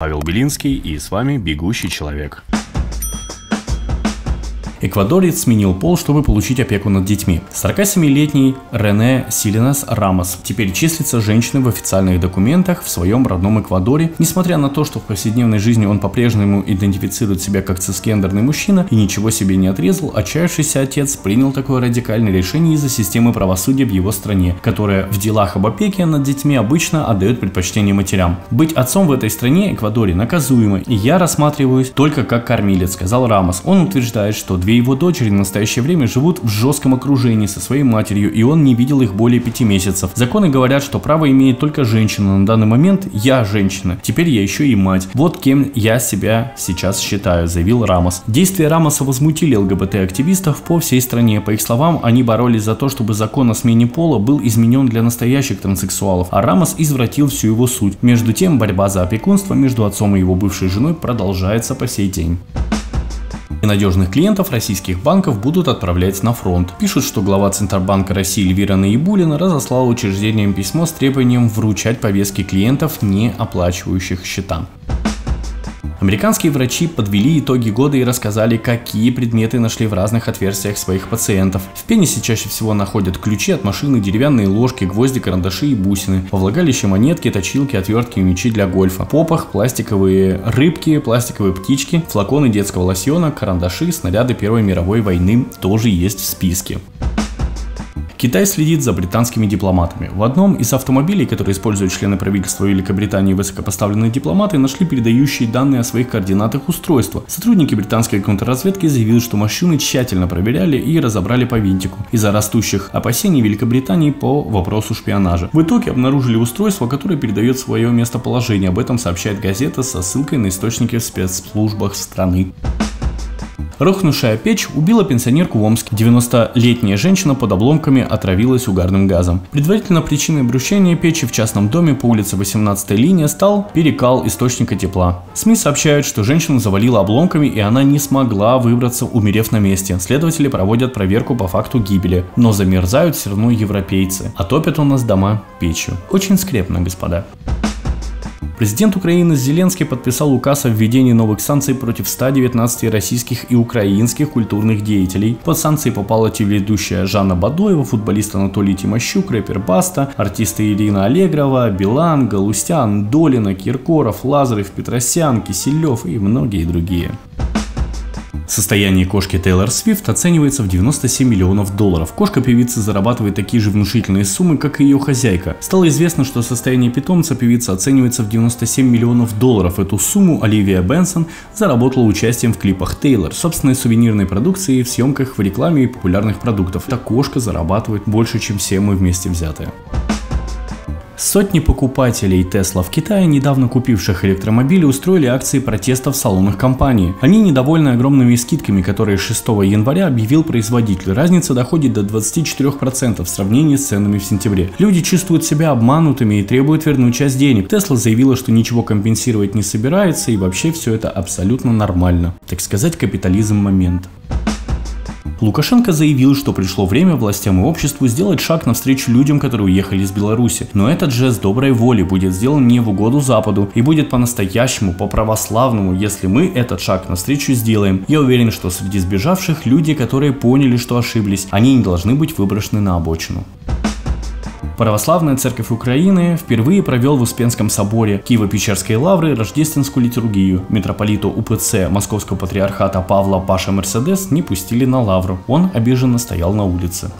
Павел Белинский и с вами «Бегущий человек». Эквадорец сменил пол, чтобы получить опеку над детьми. 47-летний Рене Силинас Рамос теперь числится женщиной в официальных документах в своем родном Эквадоре, несмотря на то, что в повседневной жизни он по-прежнему идентифицирует себя как цисгендерный мужчина и ничего себе не отрезал, отчаявшийся отец принял такое радикальное решение из-за системы правосудия в его стране, которая в делах об опеке над детьми обычно отдает предпочтение матерям. Быть отцом в этой стране, Эквадоре, наказуемо, и я рассматриваюсь только как кормилец, сказал Рамос. Он утверждает, что Две его дочери в настоящее время живут в жестком окружении со своей матерью, и он не видел их более пяти месяцев. Законы говорят, что право имеет только женщина. На данный момент я женщина. Теперь я еще и мать. Вот кем я себя сейчас считаю, заявил Рамос. Действия Рамоса возмутили ЛГБТ-активистов по всей стране. По их словам, они боролись за то, чтобы закон о смене пола был изменен для настоящих транссексуалов, а Рамос извратил всю его суть. Между тем, борьба за опекунство между отцом и его бывшей женой продолжается по сей день. Ненадежных клиентов российских банков будут отправлять на фронт. Пишут, что глава Центробанка России Эльвира Наибулина разослала учреждениям письмо с требованием вручать повестки клиентов, не оплачивающих счета. Американские врачи подвели итоги года и рассказали, какие предметы нашли в разных отверстиях своих пациентов. В пенисе чаще всего находят ключи от машины, деревянные ложки, гвозди, карандаши и бусины. Во влагалище монетки, точилки, отвертки и мячи для гольфа. Попах пластиковые рыбки, пластиковые птички, флаконы детского лосьона, карандаши, снаряды Первой мировой войны тоже есть в списке. Китай следит за британскими дипломатами. В одном из автомобилей, которые используют члены правительства Великобритании высокопоставленные дипломаты, нашли передающие данные о своих координатах устройства. Сотрудники британской контрразведки заявили, что машины тщательно проверяли и разобрали по винтику из-за растущих опасений Великобритании по вопросу шпионажа. В итоге обнаружили устройство, которое передает свое местоположение. Об этом сообщает газета со ссылкой на источники в спецслужбах страны. Рухнувшая печь убила пенсионерку в Омске. 90-летняя женщина под обломками отравилась угарным газом. Предварительно причиной обрушения печи в частном доме по улице 18 линия стал перекал источника тепла. СМИ сообщают, что женщину завалило обломками и она не смогла выбраться, умерев на месте. Следователи проводят проверку по факту гибели, но замерзают все равно европейцы, а топят у нас дома печью. Очень скрепно, господа. Президент Украины Зеленский подписал указ о введении новых санкций против 119 российских и украинских культурных деятелей. Под санкции попала телеведущая Жанна Бадоева, футболист Анатолий Тимощук, рэпер Баста, артисты Ирина Аллегрова, Билан, Галустян, Долина, Киркоров, Лазарев, Петросян, Киселев и многие другие. Состояние кошки Тейлор Свифт оценивается в 97 миллионов долларов. Кошка певицы зарабатывает такие же внушительные суммы, как и ее хозяйка. Стало известно, что состояние питомца певицы оценивается в 97 миллионов долларов. Эту сумму Оливия Бенсон заработала участием в клипах Тейлор, собственной сувенирной продукции, в съемках в рекламе и популярных продуктов. Эта кошка зарабатывает больше, чем все мы вместе взятые. Сотни покупателей Tesla в Китае, недавно купивших электромобили, устроили акции протеста в салонах компании. Они недовольны огромными скидками, которые 6 января объявил производитель. Разница доходит до 24% в сравнении с ценами в сентябре. Люди чувствуют себя обманутыми и требуют вернуть часть денег. Tesla заявила, что ничего компенсировать не собирается и вообще все это абсолютно нормально. Так сказать, капитализм момент. Лукашенко заявил, что пришло время властям и обществу сделать шаг навстречу людям, которые уехали из Беларуси. Но этот жест доброй воли будет сделан не в угоду Западу и будет по-настоящему, по-православному, если мы этот шаг навстречу сделаем. Я уверен, что среди сбежавших люди, которые поняли, что ошиблись, они не должны быть выброшены на обочину. Православная церковь Украины впервые провел в Успенском соборе Киево-Печерской лавры рождественскую литургию. Митрополиту УПЦ Московского патриархата Павла Паша Мерседес не пустили на лавру. Он обиженно стоял на улице.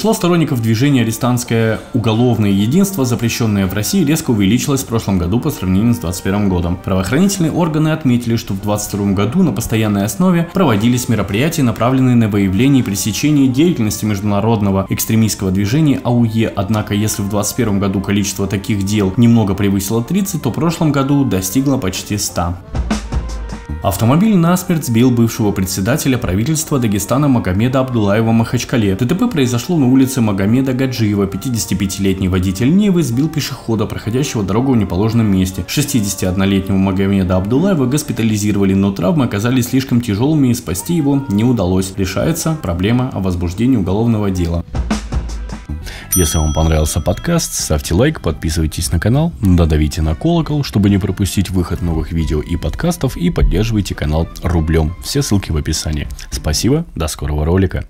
Число сторонников движения «Арестантское уголовное единство», запрещенное в России, резко увеличилось в прошлом году по сравнению с 2021 годом. Правоохранительные органы отметили, что в 2022 году на постоянной основе проводились мероприятия, направленные на выявление и пресечение деятельности международного экстремистского движения АУЕ. Однако, если в 2021 году количество таких дел немного превысило 30, то в прошлом году достигло почти 100. Автомобиль насмерть сбил бывшего председателя правительства Дагестана Магомеда Абдулаева Махачкале. ДТП произошло на улице Магомеда Гаджиева. 55-летний водитель Нивы сбил пешехода, проходящего дорогу в неположенном месте. 61-летнего Магомеда Абдулаева госпитализировали, но травмы оказались слишком тяжелыми и спасти его не удалось. Решается проблема о возбуждении уголовного дела. Если вам понравился подкаст, ставьте лайк, подписывайтесь на канал, додавите на колокол, чтобы не пропустить выход новых видео и подкастов и поддерживайте канал рублем. Все ссылки в описании. Спасибо, до скорого ролика.